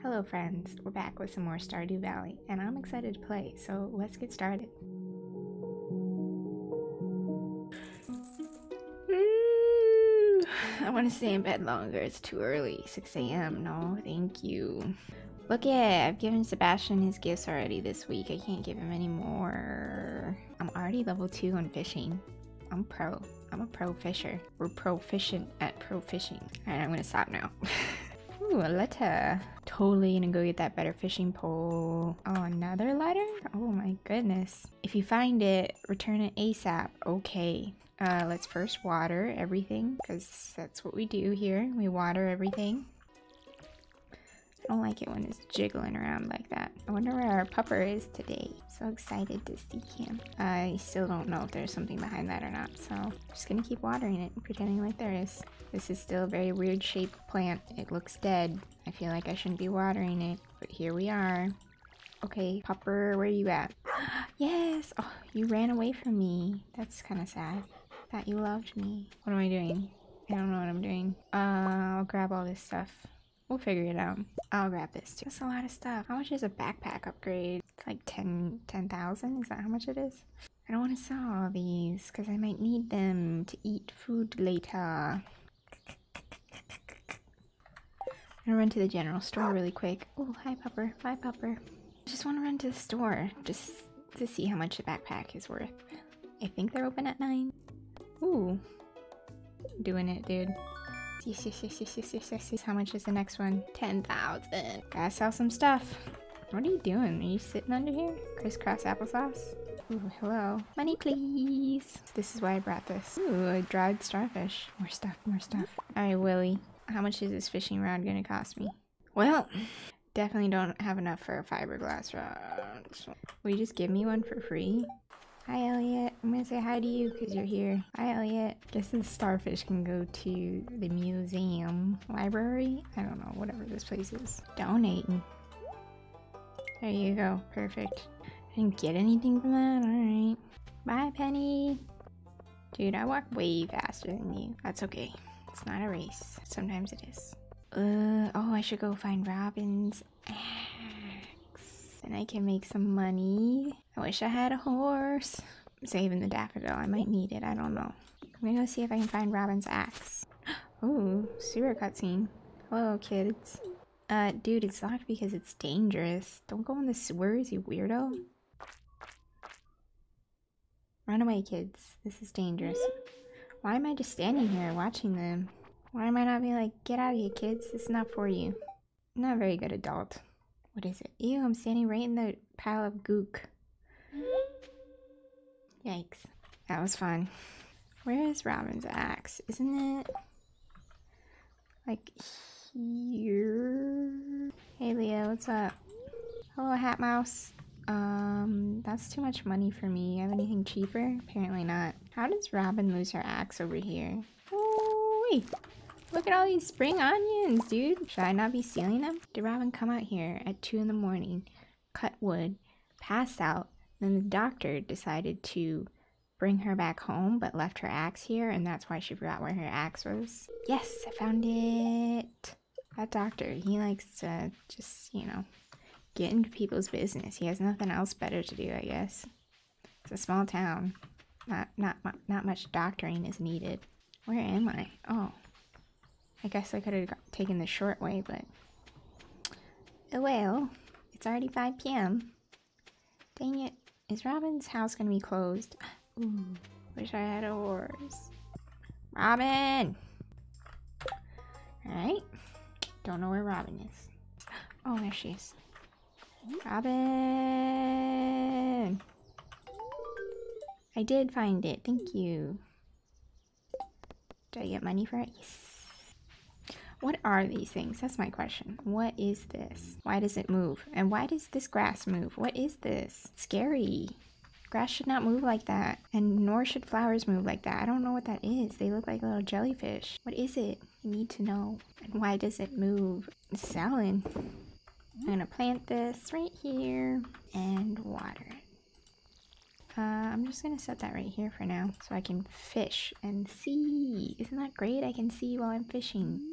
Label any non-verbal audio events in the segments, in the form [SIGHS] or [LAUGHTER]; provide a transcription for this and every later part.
Hello friends, we're back with some more Stardew Valley, and I'm excited to play, so let's get started. Ooh, I want to stay in bed longer, it's too early, 6 a.m. No, thank you. Look at, I've given Sebastian his gifts already this week, I can't give him any more. I'm already level 2 on fishing. I'm pro. I'm a pro fisher. We're proficient at pro fishing. Alright, I'm gonna stop now. [LAUGHS] Ooh, a letter. Totally gonna go get that better fishing pole. Oh, another letter? Oh my goodness. If you find it, return it ASAP. Okay. Uh, let's first water everything, because that's what we do here. We water everything. I don't like it when it's jiggling around like that. I wonder where our pupper is today. So excited to see him. I still don't know if there's something behind that or not, so I'm just gonna keep watering it and pretending like there is. This is still a very weird shaped plant. It looks dead. I feel like I shouldn't be watering it, but here we are. Okay, Pupper, where are you at? [GASPS] yes! Oh, you ran away from me. That's kind of sad. Thought you loved me. What am I doing? I don't know what I'm doing. Uh, I'll grab all this stuff. We'll figure it out. I'll grab this too. That's a lot of stuff. How much is a backpack upgrade? It's like 10 10,000? Is that how much it is? I don't want to sell all these because I might need them to eat food later. I'm gonna run to the general store really quick. Oh, hi Pupper. Bye Pupper. I just want to run to the store just to see how much the backpack is worth. I think they're open at 9. Ooh. Doing it, dude. Yes, yes, yes, yes, yes, yes, yes, yes. How much is the next one? 10,000. Gotta sell some stuff. What are you doing? Are you sitting under here? Crisscross applesauce? Ooh, hello. Money, please. This is why I brought this. Ooh, a dried starfish. More stuff, more stuff. Alright, Willy. How much is this fishing rod gonna cost me? Well, definitely don't have enough for a fiberglass rod. Will you just give me one for free? Hi, Elliot. I'm gonna say hi to you because you're here. Hi, Elliot. Guess this starfish can go to the museum. Library? I don't know. Whatever this place is. Donating. There you go. Perfect. I didn't get anything from that? Alright. Bye, Penny. Dude, I walk way faster than you. That's okay. It's not a race. Sometimes it is. Uh, oh, I should go find Robin's. And I can make some money. I wish I had a horse. Saving the daffodil. I might need it. I don't know. I'm gonna go see if I can find Robin's axe. [GASPS] Oh, sewer cutscene. Hello, kids. Uh, dude, it's locked because it's dangerous. Don't go in the sewers, you weirdo. Run away, kids. This is dangerous. Why am I just standing here watching them? Why am I not being like, get out of here, kids? This is not for you. I'm not a very good adult. What is it? Ew, I'm standing right in the pile of gook. Yikes. That was fun. Where is Robin's axe? Isn't it like here? Hey Leo, what's up? Hello, Hat Mouse. Um, that's too much money for me. You have anything cheaper? Apparently not. How does Robin lose her axe over here? Oh, wait. Look at all these spring onions, dude. Should I not be stealing them? Did Robin come out here at 2 in the morning, cut wood, pass out, then the doctor decided to bring her back home but left her axe here and that's why she forgot where her axe was? Yes, I found it. That doctor, he likes to just, you know, get into people's business. He has nothing else better to do, I guess. It's a small town. Not not not much doctoring is needed. Where am I? Oh. I guess I could have taken the short way, but oh well. It's already 5 p.m. Dang it. Is Robin's house gonna be closed? [GASPS] Ooh, wish I had a horse. Robin! Alright. Don't know where Robin is. [GASPS] Oh, there she is. Robin! I did find it. Thank you. Did I get money for it? Yes. What are these things? That's my question. What is this? Why does it move? And why does this grass move? What is this? Scary. Grass should not move like that. And nor should flowers move like that. I don't know what that is. They look like little jellyfish. What is it? I need to know. And why does it move? It's. I'm gonna plant this right here and water it. Uh, I'm just gonna set that right here for now so I can fish and see. Isn't that great? I can see while I'm fishing.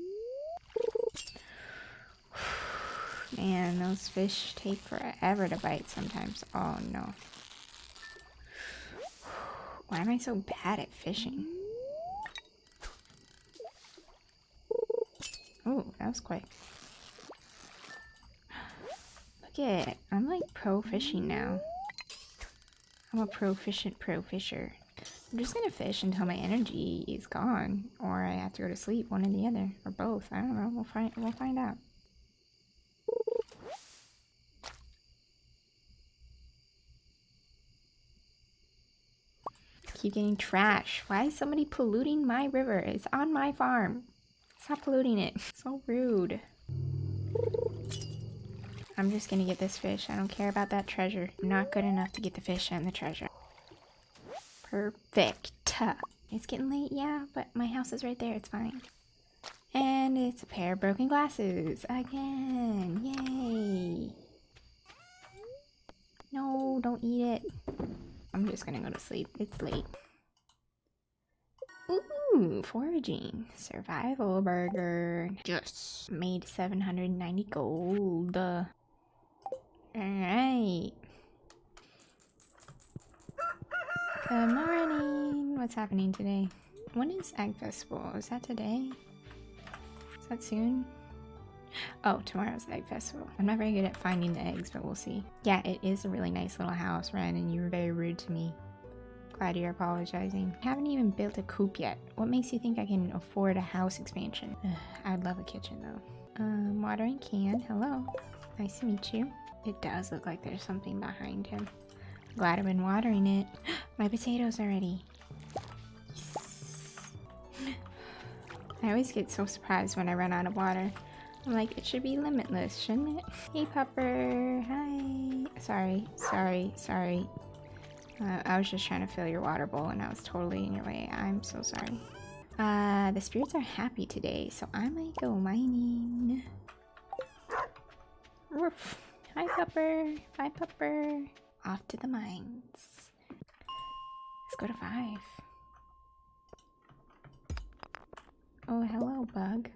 Man, those fish take forever to bite sometimes. Oh no. Why am I so bad at fishing? Oh, that was quick. Look at it. I'm like pro fishing now. I'm a proficient pro fisher. I'm just gonna fish until my energy is gone, or I have to go to sleep, one or the other, or both. I don't know. We'll find. We'll find out. Keep getting trash. Why is somebody polluting my river? It's on my farm. Stop polluting it. [LAUGHS] So rude. I'm just gonna get this fish. I don't care about that treasure. I'm not good enough to get the fish and the treasure. Perfect. It's getting late, yeah, but my house is right there. It's fine. And it's a pair of broken glasses. Again. Yay. No, don't eat it. I'm just gonna go to sleep. It's late. Ooh, foraging. Survival burger. Yes. Made 790 gold. Alright. Good morning. What's happening today? When is Egg Festival? Is that today? Is that soon? Oh, tomorrow's Egg Festival. I'm not very good at finding the eggs, but we'll see. Yeah, it is a really nice little house, Ren, and you were very rude to me. Glad you're apologizing. I haven't even built a coop yet. What makes you think I can afford a house expansion? Ugh, I'd love a kitchen though. Um, watering can. Hello. Nice to meet you. It does look like there's something behind him. Glad I've been watering it. [GASPS] My potatoes are ready. Yes. [SIGHS] I always get so surprised when I run out of water. Like, it should be limitless, shouldn't it? Hey, Pupper. Hi. Sorry, sorry, sorry. Uh, I was just trying to fill your water bowl and I was totally in your way. I'm so sorry. Uh, the spirits are happy today, so I might go mining. Roof. Hi, Pupper. Bye, Pupper. Off to the mines. Let's go to five. Oh, hello, Bug.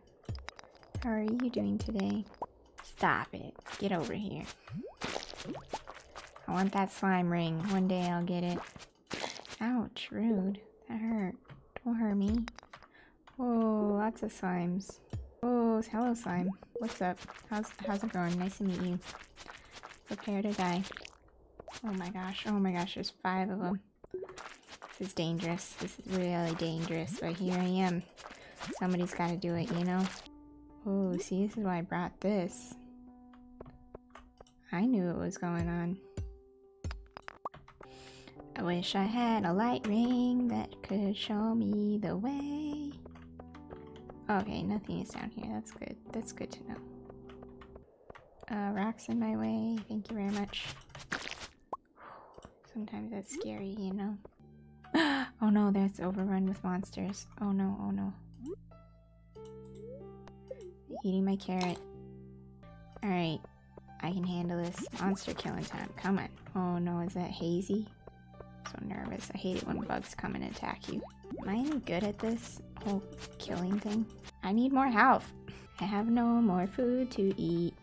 How are you doing today? Stop it. Get over here. I want that slime ring. One day I'll get it. Ouch, rude. That hurt. Don't hurt me. Oh, lots of slimes. Oh, hello slime. What's up? How's how's it going? Nice to meet you. Prepare to die. Oh my gosh. Oh my gosh, there's five of them. This is dangerous. This is really dangerous, but here I am. Somebody's gotta do it, you know? Oh, see, this is why I brought this. I knew what was going on. I wish I had a light ring that could show me the way. Okay, nothing is down here. That's good. That's good to know. Uh, rocks in my way. Thank you very much. Sometimes that's scary, you know? [GASPS] oh no, that's overrun with monsters. Oh no, oh no. Eating my carrot. Alright, I can handle this. Monster killing time. Come on. Oh no, is that hazy? so nervous. I hate it when bugs come and attack you. Am I any good at this whole killing thing? I need more health. I have no more food to eat.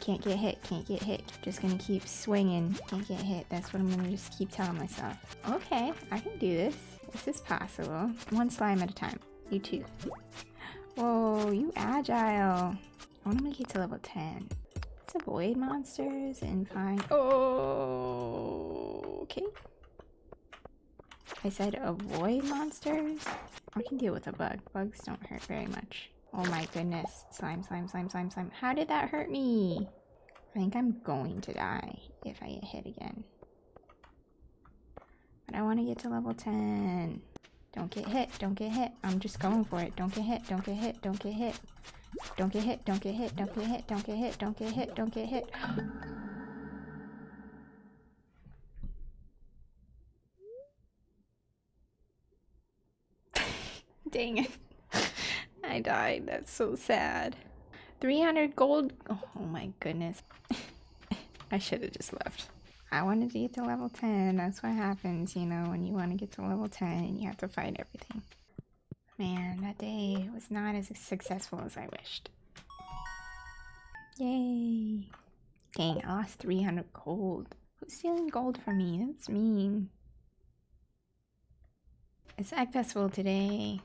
Can't get hit, can't get hit. Just gonna keep swinging. Can't get hit. That's what I'm gonna just keep telling myself. Okay, I can do this. This is possible. One slime at a time. You too. Whoa, you agile. I wanna make it to level 10. Let's avoid monsters and find... Oh, okay. I said avoid monsters? I can deal with a bug. Bugs don't hurt very much. Oh my goodness. Slime, slime, slime, slime, slime. How did that hurt me? I think I'm going to die if I get hit again. But I want to get to level 10. Don't get hit. Don't get hit. I'm just going for it. Don't get hit. Don't get hit. Don't get hit. Don't get hit. Don't get hit. Don't get hit. Don't get hit. Don't get hit. Don't get hit. [LAUGHS] Dang it. [LAUGHS] I died. That's so sad. 300 gold. Oh my goodness. [LAUGHS] I should have just left. I wanted to get to level 10. That's what happens, you know, when you want to get to level 10 you have to fight everything. Man, that day was not as successful as I wished. Yay. Dang, I lost 300 gold. Who's stealing gold from me? That's mean. It's Egg Festival today.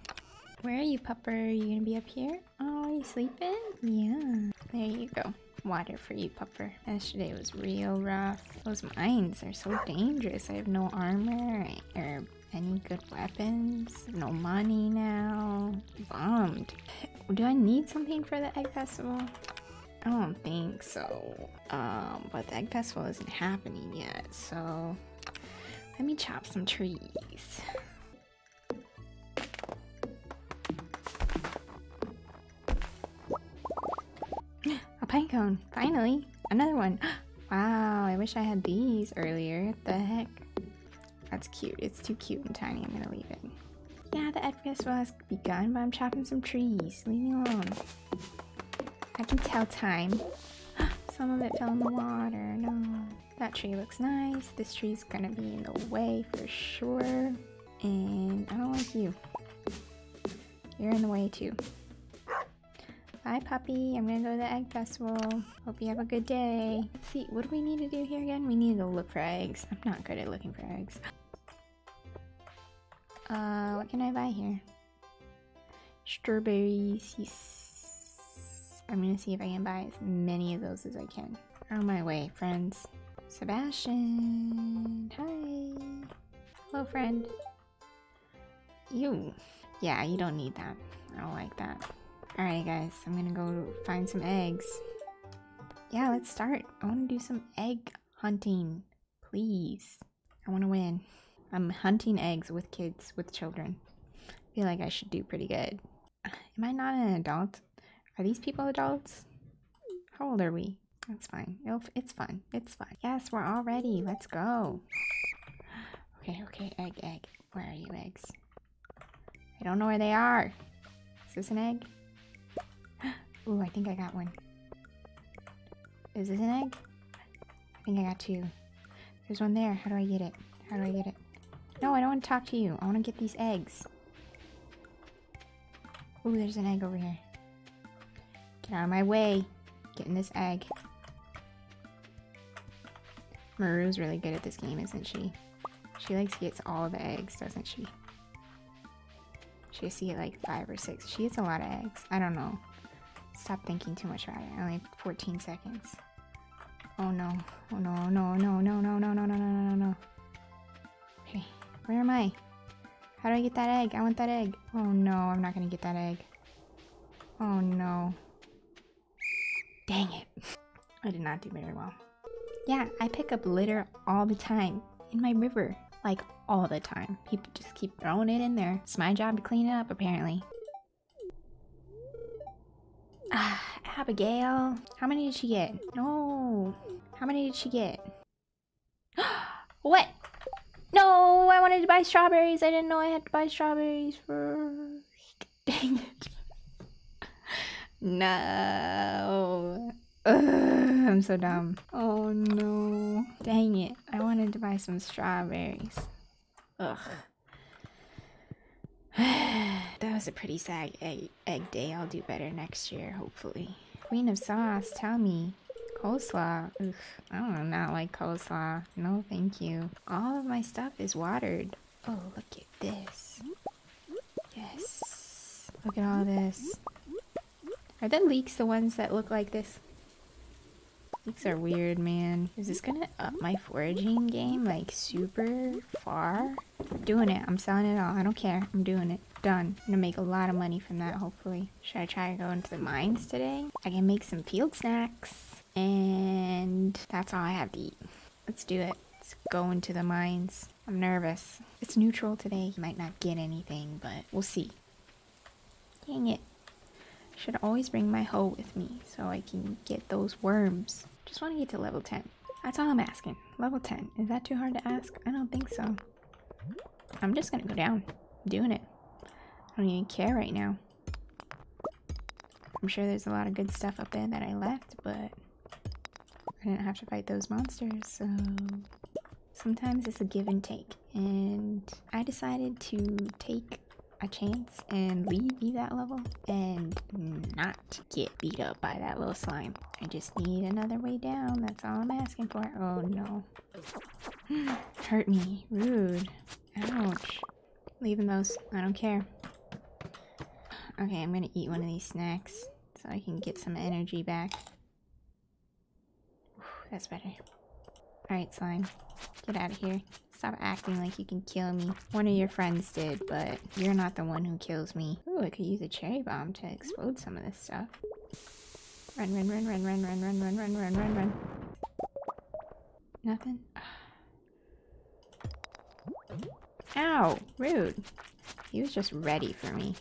Where are you, pupper? You gonna be up here? Oh, you sleeping? Yeah. There you go. Water for you, pupper. Yesterday was real rough. Those mines are so dangerous. I have no armor or any good weapons. No money now. Bummed. Do I need something for the Egg Festival? I don't think so. Um, but the Egg Festival isn't happening yet, so let me chop some trees. A pine cone, finally! Another one! [GASPS] Wow, I wish I had these earlier. What the heck? That's cute. It's too cute and tiny. I'm gonna leave it. Yeah, the Egg Festival has begun, but I'm chopping some trees. Leave me alone. I can tell time. [GASPS] Some of it fell in the water. No. That tree looks nice. This tree's gonna be in the way for sure. And I don't like you. You're in the way too. Bye, puppy. I'm gonna go to the egg festival. Hope you have a good day. Let's see, what do we need to do here again? We need to look for eggs. I'm not good at looking for eggs. Uh, what can I buy here? Strawberries. Yes. I'm gonna see if I can buy as many of those as I can. On my way, friends. Sebastian. Hi. Hello, friend. You. Yeah, you don't need that. I don't like that. Alright, guys. I'm gonna go find some eggs. Yeah, let's start. I want to do some egg hunting. Please. I want to win. I'm hunting eggs with kids, with children. I feel like I should do pretty good. Am I not an adult? Are these people adults? How old are we? That's fine. It'll, it's fun. It's fun. Yes, we're all ready. Let's go. Okay, okay. Egg, egg. Where are you, eggs? I don't know where they are. Is this an egg? Ooh, I think I got one. Is this an egg? I think I got two. There's one there. How do I get it? How do I get it? No, I don't want to talk to you. I want to get these eggs. Ooh, there's an egg over here. Get out of my way. Getting this egg. Maru's really good at this game, isn't she? She likes gets all the eggs, doesn't she? She has to get like five or six. She gets a lot of eggs. I don't know. Stop thinking too much about it. Only 14 seconds. Oh no. Oh no, no, no, no, no, no, no, no, no, no, no. Okay. Where am I? How do I get that egg? I want that egg. Oh no, I'm not gonna get that egg. Oh no. Dang it. I did not do very well. Yeah, I pick up litter all the time in my river. Like all the time. People just keep throwing it in there. It's my job to clean it up apparently. Ah, Abigail. How many did she get? No. How many did she get? [GASPS] what? No, I wanted to buy strawberries. I didn't know I had to buy strawberries first. [LAUGHS] Dang it. No. Ugh, I'm so dumb. Oh no. Dang it. I wanted to buy some strawberries. Ugh. [SIGHS] that was a pretty sad egg, egg day. I'll do better next year, hopefully. Queen of sauce, tell me. Coleslaw. Ugh, I don't not like coleslaw. No, thank you. All of my stuff is watered. Oh, look at this. Yes. Look at all this. Are the leeks the ones that look like this? Leeks are weird, man. Is this gonna up my foraging game like super far? Doing it. I'm selling it all. I don't care. I'm doing it. Done. I'm gonna make a lot of money from that, hopefully. Should I try to go into the mines today? I can make some field snacks. And that's all I have to eat. Let's do it. Let's go into the mines. I'm nervous. It's neutral today. You Might not get anything, but we'll see. Dang it. I Should always bring my hoe with me so I can get those worms. Just want to get to level 10. That's all I'm asking. Level 10. Is that too hard to ask? I don't think so. I'm just gonna go down. I'm doing it. I don't even care right now. I'm sure there's a lot of good stuff up there that I left, but I didn't have to fight those monsters, so sometimes it's a give and take. And I decided to take a chance and leave, leave that level and not get beat up by that little slime. I just need another way down. That's all I'm asking for. Oh no. [SIGHS] Hurt me. Rude. Ouch. Leaving those. I don't care. Okay, I'm gonna eat one of these snacks so I can get some energy back. that's better. Alright, slime. Get out of here. Stop acting like you can kill me. One of your friends did, but you're not the one who kills me. Ooh, I could use a cherry bomb to explode some of this stuff. Run, run, run, run, run, run, run, run, run, run, run, run. Nothing? Ow! Rude. He was just ready for me.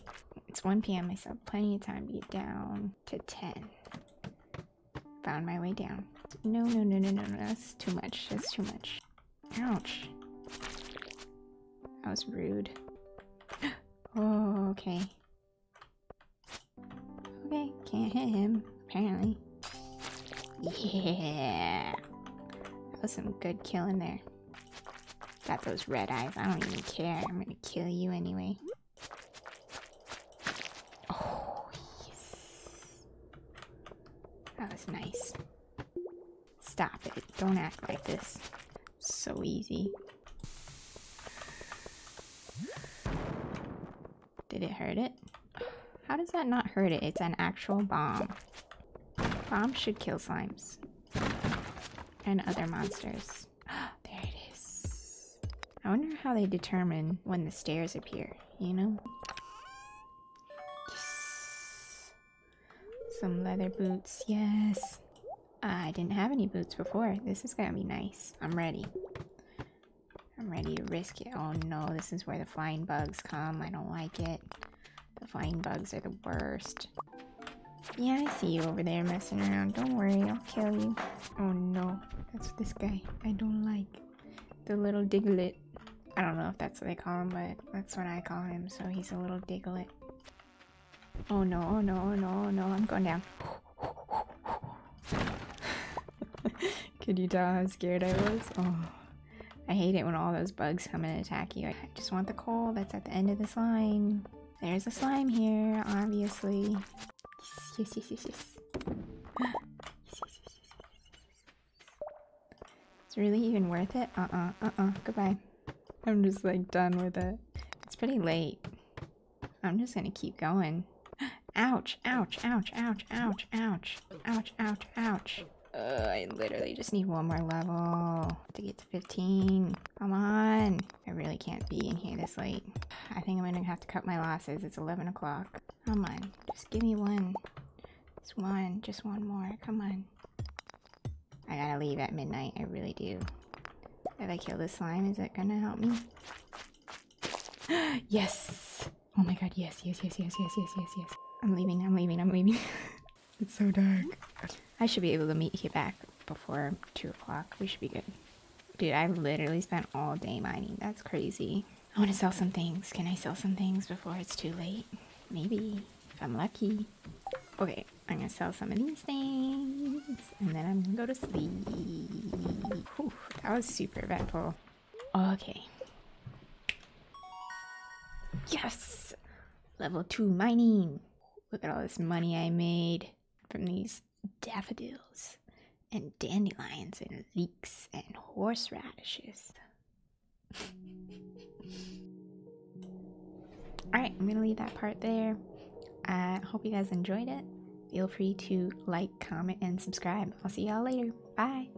It's 1 p.m. I still have plenty of time to get down to 10. Found my way down. No, no, no, no, no, no. That's too much. That's too much. Ouch. That was rude. [GASPS] oh, okay. Okay, can't hit him, apparently. Yeah! That was some good killing there. Got those red eyes. I don't even care. I'm gonna kill you anyway. Oh, yes. That was nice. Stop it. Don't act like this. So easy. Did it hurt it? How does that not hurt it? It's an actual bomb. Bombs should kill slimes. And other monsters. [GASPS] there it is. I wonder how they determine when the stairs appear, you know? Some leather boots, yes. Ah, I didn't have any boots before. This is gonna be nice. I'm ready. Ready to risk it. Oh no, this is where the flying bugs come. I don't like it. The flying bugs are the worst. Yeah, I see you over there messing around. Don't worry, I'll kill you. Oh no, that's this guy I don't like. The little Diglett. I don't know if that's what they call him, but that's what I call him, so he's a little Diglett. Oh no, oh no, oh no, oh no, I'm going down. [LAUGHS] Could you tell how scared I was? Oh. I hate it when all those bugs come and attack you. I just want the coal that's at the end of this line. There's a slime here, obviously. Yes, yes, yes, yes, yes. It's really even worth it? Uh-uh, uh-uh, goodbye. I'm just like done with it. It's pretty late. I'm just gonna keep going. [GASPS] Ouch, ouch, ouch, ouch, ouch, ouch, ouch, ouch, ouch. Uh, I literally just need one more level to get to 15. Come on. I really can't be in here this late. I think I'm gonna have to cut my losses. It's 11 o'clock. Come on. Just give me one. Just one. Just one more. Come on. I gotta leave at midnight. I really do. If I kill this slime, is it gonna help me? [GASPS] yes! Oh my god, yes, yes, yes, yes, yes, yes, yes, yes. I'm leaving, I'm leaving, I'm leaving. [LAUGHS] it's so dark. I should be able to meet you back before 2 o'clock. We should be good. Dude, I literally spent all day mining. That's crazy. I want to sell some things. Can I sell some things before it's too late? Maybe, if I'm lucky. Okay, I'm gonna sell some of these things, and then I'm gonna go to sleep. Whew, that was super eventful. Okay. Yes! Level 2 mining! Look at all this money I made from these daffodils and dandelions and leeks and horseradishes. [LAUGHS] Alright, I'm gonna leave that part there. I hope you guys enjoyed it. Feel free to like, comment, and subscribe. I'll see y'all later. Bye.